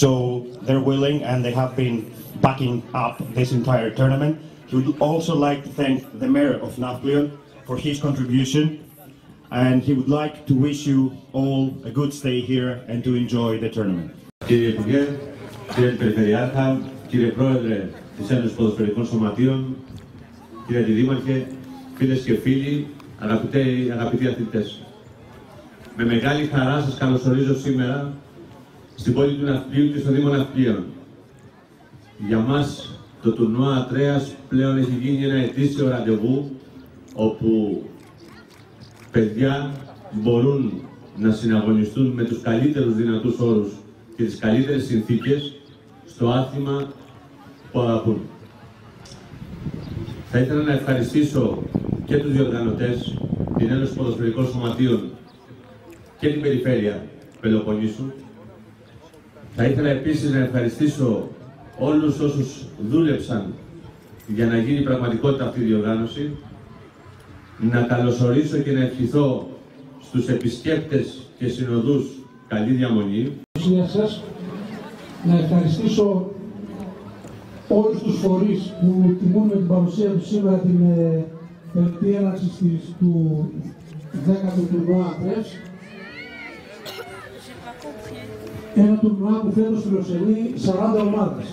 So they're willing and they have been backing up this entire tournament. He would also like to thank the mayor of Nafplion for his contribution and he would like to wish you all a good stay here and to enjoy the tournament. Κύριε Υπουργέ, κύριε Περιφερειάρχα, κύριε Πρόεδρε της Ένωσης Ποδοσφαιρικών Σωματείων, κύριε Αντιδήμαρχε, φίλες και φίλοι, αγαπητοί, αγαπητοί αθλητές. Με μεγάλη χαρά σας καλωσορίζω σήμερα στην πόλη του Ναυπλίου και στο Δήμο Ναυπλίων. Για μας το τουρνουά Ατρέας πλέον έχει γίνει ένα ετήσιο ραντεβού όπου παιδιά μπορούν να συναγωνιστούν με τους καλύτερους δυνατούς όρους και τις καλύτερες συνθήκες στο άθλημα που αγαπούν. Θα ήθελα να ευχαριστήσω και τους διοργανωτές, την Ένωση Ποδοσφαιρικών Σωματείων και την Περιφέρεια Πελοποννήσου. Θα ήθελα επίσης να ευχαριστήσω όλους όσους δούλεψαν για να γίνει πραγματικότητα αυτή η διοργάνωση. Να καλωσορίσω και να ευχηθώ στους επισκέπτες και συνοδούς καλή διαμονή. Σας, να ευχαριστήσω όλους τους φορείς που τιμούν με την παρουσία τους σήμερα την τελευταία έναρξη του 10ου τουρνουά Αντρές. Ένα τουρνουά που φέτος φιλοξενεί 40 ομάδες.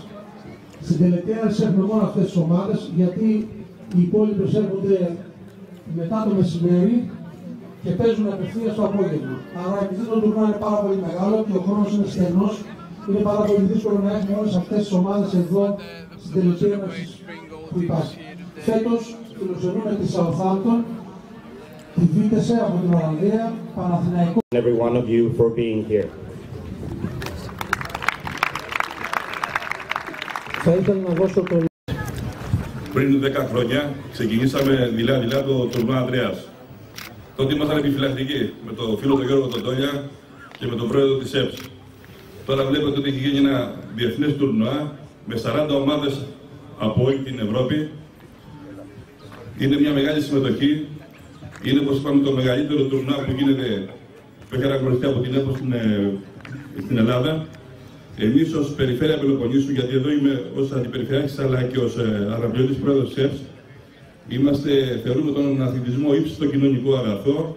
Στην τελευταία έναρξη έχουμε μόνο αυτές τις ομάδες, γιατί οι υπόλοιπες έρχονται μετά το μεσημέρι και παίζουν απευθείας στο απόγευμα. Άρα, επειδή το τουρνουά είναι πάρα πολύ μεγάλο και ο χρόνος είναι στενός, είναι πάρα πολύ δύσκολο να έχουμε όλες αυτές τις ομάδες εδώ στην τελευταία έναρξη που υπάρχει. Φέτος φιλοξενούμε τη Southampton, τη Βίτεσε από την Ολλανδία, Παναθηναϊκό. Every one of you for being here. Θα ήθελα να δώσω το Πριν 10 χρόνια ξεκινήσαμε δειλά-δειλά το τουρνουά Ανδρέας. Τότε ήμασταν επιφυλακτικοί με τον φίλο τον Γιώργο Τοντόλια και με τον πρόεδρο της ΕΠΣ. Τώρα βλέπετε ότι έχει γίνει ένα διεθνές τουρνουά με 40 ομάδες από όλη την Ευρώπη. Είναι μια μεγάλη συμμετοχή. Είναι, όπως είπαμε, το μεγαλύτερο τουρνουά που γίνεται, που έχει αναγνωριστεί από την ΕΠΣ στην, ε, στην Ελλάδα. Εμείς ως Περιφέρεια Πελοποννήσου, γιατί εδώ είμαι ως Αντιπεριφερειάρχης αλλά και ως ε, αναπληρωτή πρόεδρος της ΕΠΣ, είμαστε, θεωρούμε τον αθλητισμό ύψιστο κοινωνικό αγαθό.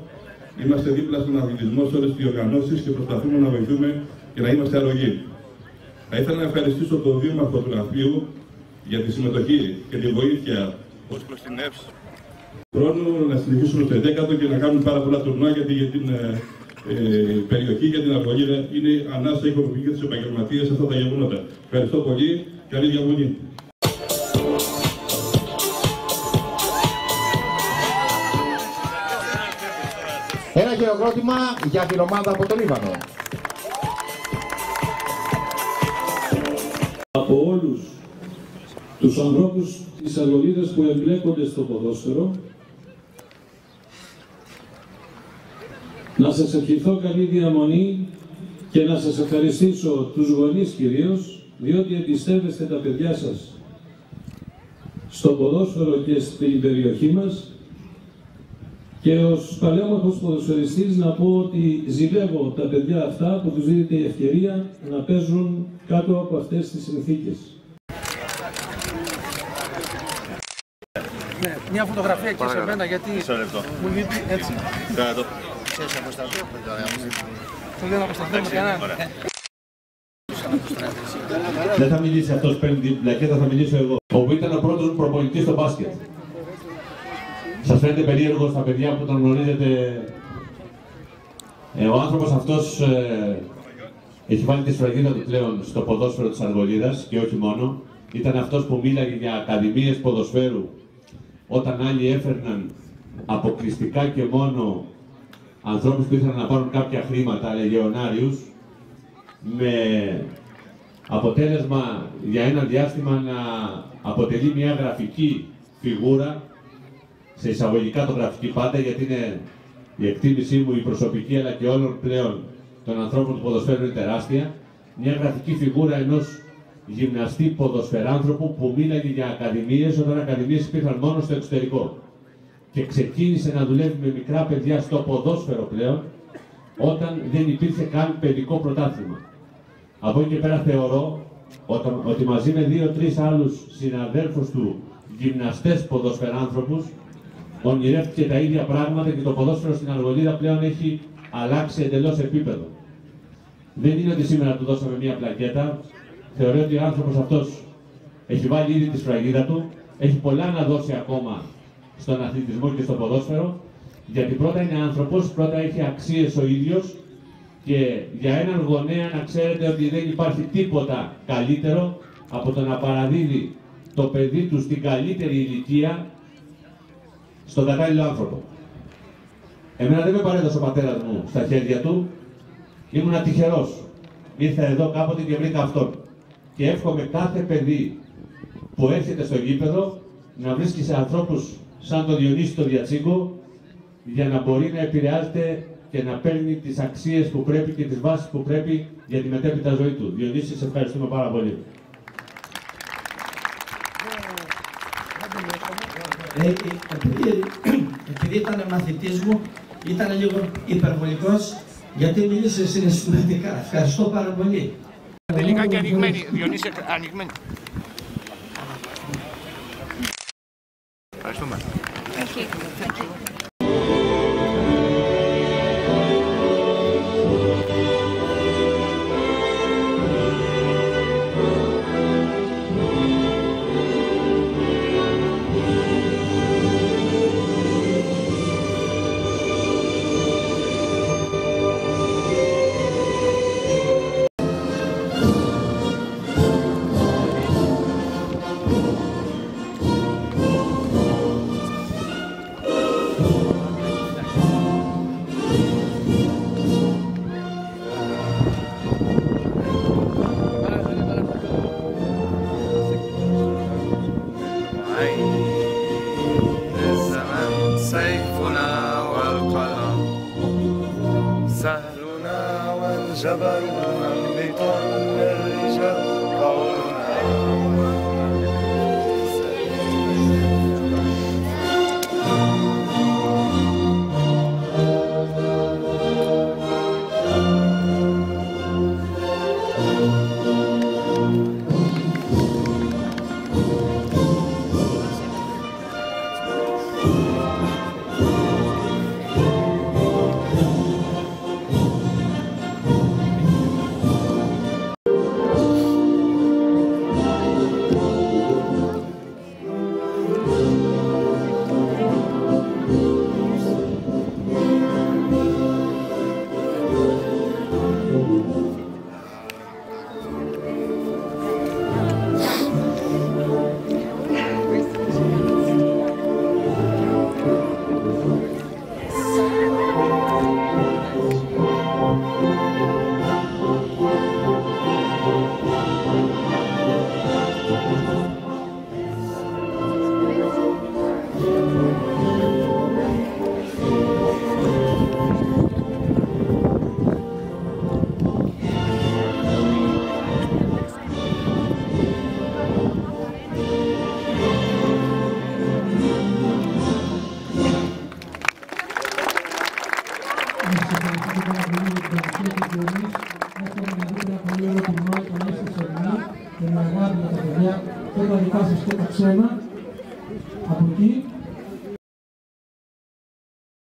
Είμαστε δίπλα στον αθλητισμό σε όλες τις διοργανώσεις και προσπαθούμε να βοηθούμε και να είμαστε αρρωγοί. Θα ήθελα να ευχαριστήσω τον Δήμαρχο του Ναυπλίου για τη συμμετοχή και τη βοήθεια ως προς την ΕΠΣ. Χρόνο να συνεχίσουμε στο 11ο και να κάνουμε πάρα πολλά τουρνουά γιατί για την ε, ε, περιοχή για την αγωγή είναι ανάσα οικονομική για του επαγγελματίε αυτά τα γεγονότα. Ευχαριστώ πολύ. Καλή διαμονή. Ένα χειροκρότημα για την ομάδα από το Λίβανο. Από όλους τους ανθρώπους της Αλγολίδας που εμπλέκονται στο ποδόσφαιρο να σας ευχηθώ καλή διαμονή και να σας ευχαριστήσω τους γονείς κυρίως διότι εμπιστεύεστε τα παιδιά σας στο ποδόσφαιρο και στην περιοχή μας και ως παλαιόμαχος ποδοσφαιριστής να πω ότι ζηλεύω τα παιδιά αυτά που τους δίνεται η ευκαιρία να παίζουν κάτω από αυτές τις συνθήκες. Ναι, μια φωτογραφία και σε μένα γιατί μου λείπει έτσι. Ξέρεις να προσταθώ. Το λέω να προσταθώ με κανέναν. Δεν θα μιλήσει αυτός παίρνει την πλακέτα, θα μιλήσω εγώ. Όπου ήταν ο πρώτος μου προπονητής στο μπάσκετ. Σας φαίνεται περίεργο στα παιδιά που τον γνωρίζετε. Ε, ο άνθρωπος αυτός ε, έχει βάλει τη σφραγίδα του πλέον στο ποδόσφαιρο της Αργολίδας και όχι μόνο. Ήταν αυτός που μίλαγε για ακαδημίες ποδοσφαίρου όταν άλλοι έφερναν αποκλειστικά και μόνο ανθρώπους που ήθελαν να πάρουν κάποια χρήματα, λεγεωνάριους, με αποτέλεσμα για ένα διάστημα να αποτελεί μια γραφική φιγούρα, σε εισαγωγικά το γραφική πάντα, γιατί είναι η εκτίμησή μου, η προσωπική, αλλά και όλων πλέον των ανθρώπων του ποδοσφαίρου είναι τεράστια, μια γραφική φιγούρα ενός γυμναστή ποδοσφαιράνθρωπου που μίλαγε για ακαδημίες, όταν ακαδημίες υπήρχαν μόνο στο εξωτερικό και ξεκίνησε να δουλεύει με μικρά παιδιά στο ποδόσφαιρο πλέον, όταν δεν υπήρχε καν παιδικό πρωτάθλημα. Από εκεί και πέρα θεωρώ όταν- ότι μαζί με δύο-τρεις άλλους συναδέλφους του γυμναστές ποδοσφαιράνθρωπους ονειρεύτηκε τα ίδια πράγματα και το ποδόσφαιρο στην Αργολίδα πλέον έχει αλλάξει εντελώς επίπεδο. Δεν είναι ότι σήμερα του δώσαμε μία πλακέτα. Θεωρώ ότι ο άνθρωπος αυτός έχει βάλει ήδη τη σφραγίδα του, έχει πολλά να δώσει ακόμα στον αθλητισμό και στο ποδόσφαιρο, γιατί πρώτα είναι άνθρωπος, πρώτα έχει αξίες ο ίδιος και για έναν γονέα να ξέρετε ότι δεν υπάρχει τίποτα καλύτερο από το να παραδίδει το παιδί του στην καλύτερη ηλικία στον κατάλληλο άνθρωπο. Εμένα δεν με παρέδωσε ο πατέρας μου στα χέρια του, ήμουν τυχερός. Ήρθα εδώ κάποτε και βρήκα αυτόν. Και εύχομαι κάθε παιδί που έρχεται στο γήπεδο να βρίσκει σε ανθρώπους σαν τον Διονύση τον Διατσίγκο για να μπορεί να επηρεάζεται και να παίρνει τις αξίες που πρέπει και τις βάσεις που πρέπει για τη μετέπειτα ζωή του. Διονύση, σε ευχαριστούμε πάρα πολύ. Ε, ε, επειδή, επειδή ήταν μαθητής μου, ήταν λίγο υπερβολικός, γιατί μίλησε συναισθηματικά. Ευχαριστώ πάρα πολύ. Τελικά και ανοιγμένη. Διονύση, ανοιγμένη. Και με αγάπη για τα παιδιά και τα δικά σας και τα ξένα